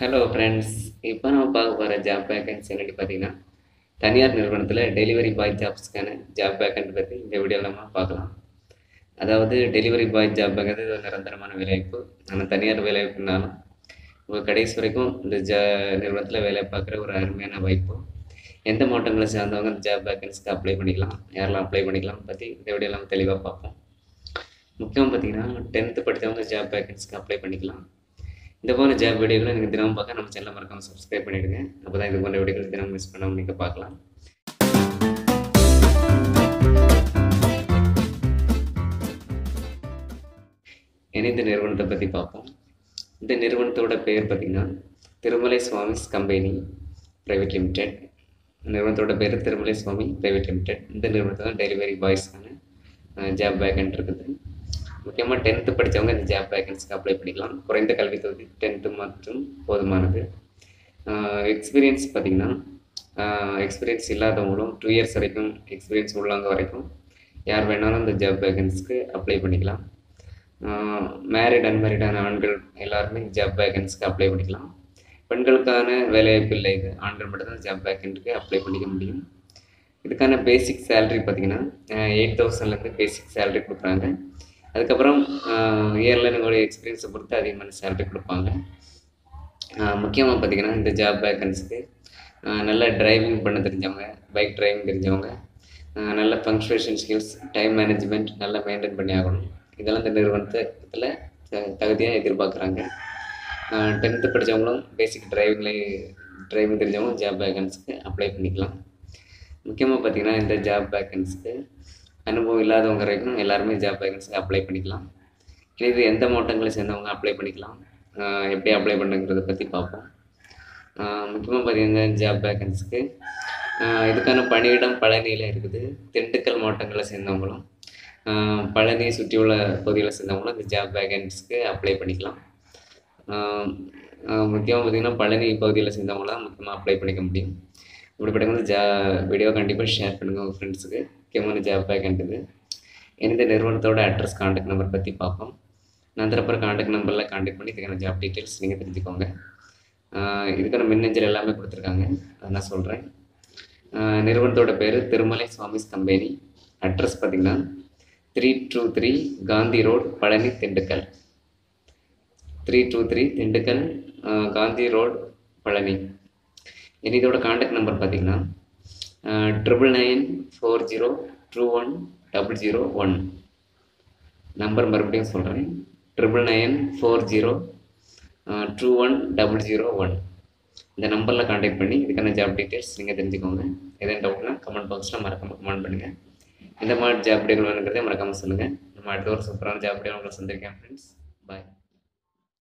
Hello friends இப்போ நம்ம பார்க்க போகிற ஜாப் வேக்கன்சி என்னடி பார்த்தீங்கன்னா தனியார் நிறுவனத்தில் டெலிவரி பாய் ஜாப்ஸ்க்கான ஜாப் வேக்கன்ட் பற்றி இந்த வீடியோவில் நம்ம பார்க்கலாம். அதாவது டெலிவரி பாய் ஜாப்ங்கிறது ஒரு நிரந்தரமான வேலைவாய்ப்பு. ஆனால் தனியார் வேலைவாய்ப்புனாலும் உங்கள் கடைசி வரைக்கும் இந்த ஜா நிறுவனத்தில் வேலை பார்க்குற ஒரு அருமையான வாய்ப்பு. எந்த மாவட்டங்களை சேர்ந்தவங்க அந்த ஜாப் வேக்கன்ஸ்க்கு அப்ளை பண்ணிக்கலாம்? யாரெல்லாம் அப்ளை பண்ணிக்கலாம்? பற்றி இந்த வீடியோவில் நம்ம தெளிவாக பார்ப்போம். முக்கியமாக பார்த்தீங்கன்னா டென்த்து படித்தவங்க ஜாப் வேக்கன்ஸ்க்கு அப்ளை பண்ணிக்கலாம். இந்த போன்ற ஜாப் வீடியோகளை நீங்கள் தினமும் பார்க்க நம்ம சேனலை மறக்காம சப்ஸ்கிரைப் பண்ணிவிடுங்க அப்போ தான் இது போன்ற வீடியோகள் தினமும் மிஸ் பண்ணாமல் நீங்கள் பார்க்கலாம். இனி இந்த நிறுவனத்தை பற்றி பார்ப்போம். இந்த நிறுவனத்தோட பெயர் பார்த்திங்கன்னா Thirumalai Swamis company private limited நிறுவனத்தோட பேர் திருமலை சுவாமி ப்ரைவேட் லிமிடெட் இந்த நிறுவனத்தில் டெலிவரி பாய்ஸ்க்கான ஜாப் வேகன்ட் இருக்குது. முக்கியமாக டென்த்து படித்தவங்க இந்த ஜாப் வேகன்ஸிக்கு அப்ளை பண்ணிக்கலாம். குறைந்த கல்வி தொகுதி டென்த்து மற்றும் போதுமானது. எக்ஸ்பீரியன்ஸ் பார்த்திங்கன்னா எக்ஸ்பீரியன்ஸ் இல்லாதவங்களும் டூ இயர்ஸ் வரைக்கும் எக்ஸ்பீரியன்ஸ் உள்ளவங்க வரைக்கும் யார் வேணாலும் இந்த ஜாப் வேகன்ஸ்க்கு அப்ளை பண்ணிக்கலாம். மேரிட் அன்மேரிடான ஆண்கள் எல்லாருமே ஜாப் வேகன்ஸ்க்கு அப்ளை பண்ணிக்கலாம். பெண்களுக்கான வேலைவாய்ப்பு இல்லை. இது ஆண்கள் மட்டும்தான் ஜாப் வேகன்ட்டுக்கு அப்ளை பண்ணிக்க முடியும். இதுக்கான பேசிக் சேலரி பார்த்தீங்கன்னா எயிட் தௌசண்ட்லேருந்து பேசிக் சேலரி கொடுக்குறாங்க. அதுக்கப்புறம் இயரில் உங்களுடைய எக்ஸ்பீரியன்ஸை பொறுத்து அதிகமான சேலரி கொடுப்பாங்க. முக்கியமாக பார்த்தீங்கன்னா இந்த ஜாப் வேக்கன்ஸுக்கு நல்ல டிரைவிங் பண்ண தெரிஞ்சவங்க பைக் டிரைவிங் தெரிஞ்சவங்க நல்ல பங்க்சுவேஷன் ஸ்கில்ஸ் டைம் மேனேஜ்மெண்ட் நல்லா மெயின்டைன் பண்ணி ஆகணும். இதெல்லாம் இந்த நிறுவனத்தில் தகுதியாக எதிர்பார்க்குறாங்க. டென்த்து படித்தவங்களும் பேசிக் டிரைவிங்கில் டிரைவிங் தெரிஞ்சவங்களும் ஜாப் வேக்கன்ஸுக்கு அப்ளை பண்ணிக்கலாம். முக்கியமாக பார்த்தீங்கன்னா இந்த ஜாப் வேக்கன்ஸுக்கு அனுபவம் இல்லாதவங்க வரைக்கும் எல்லாருமே ஜாப் வேகன்சி அப்ளை பண்ணிக்கலாம். இது எந்த மாவட்டங்களை சேர்ந்தவங்க அப்ளை பண்ணிக்கலாம். எப்படி அப்ளை பண்ணுங்கிறத பற்றி பார்ப்போம். முக்கியமாக பார்த்தீங்கன்னா ஜாப் வேகன்ஸுக்கு இதுக்கான பணியிடம் பழனியில் இருக்குது. திண்டுக்கல் மாவட்டங்களை சேர்ந்தவங்களும் பழனியை சுற்றியுள்ள பகுதிகளை சேர்ந்தவங்களும் இந்த ஜாப் வேகன்ஸ்க்கு அப்ளை பண்ணிக்கலாம். முக்கியமாக பார்த்திங்கன்னா பழனி பகுதியில் சேர்ந்தவங்களாம் முக்கியமாக அப்ளை பண்ணிக்க முடியும். இப்படிப்பட்ட ஜா வீடியோ கண்டிப்பாக ஷேர் பண்ணுங்கள் உங்கள் ஃப்ரெண்ட்ஸுக்கு முக்கியமான ஜாப் வேகண்ட் இது எந்த நிறுவனத்தோட அட்ரஸ் காண்டாக்ட் நம்பர் பற்றி பார்ப்போம். நான் தரப்புற காண்டாக்ட் நம்பரில் காண்டாக்ட் பண்ணி இதுக்கான ஜாப் டீட்டெயில்ஸ் நீங்கள் தெரிஞ்சுக்கோங்க. இதுக்கான மின்னஞ்சல் எல்லாமே கொடுத்துருக்காங்க. அதை நான் சொல்கிறேன் நிறுவனத்தோட பேர் திருமலை சுவாமிஸ் கம்பெனி. அட்ரஸ் பார்த்திங்கன்னா three two three Gandhi road Palani Dindigul. Three two three Dindigul Gandhi road Palani. இதோட காண்டாக்ட் நம்பர் பார்த்தீங்கன்னா triple nine four zero two one double zero one number மறுபடியும் சொல்கிறேன் triple nine four zero two one double zero one இந்த நம்பரில் contact பண்ணி இதுக்கான job details நீங்கள் தெரிஞ்சுக்கோங்க. எதுவும் டவுட்னா கமெண்ட் பாக்ஸில் மறக்காமல் கமெண்ட் பண்ணுங்கள் இந்த மாதிரி ஜாப் டீட்டெயில் வேணுங்கிறதே மறக்காமல் சொல்லுங்கள் நம்ம அடுத்த ஒரு சூப்பரான ஜாப் டீட்டெயில் உங்களை சந்திருக்கேன் ஃப்ரெண்ட்ஸ் பாய்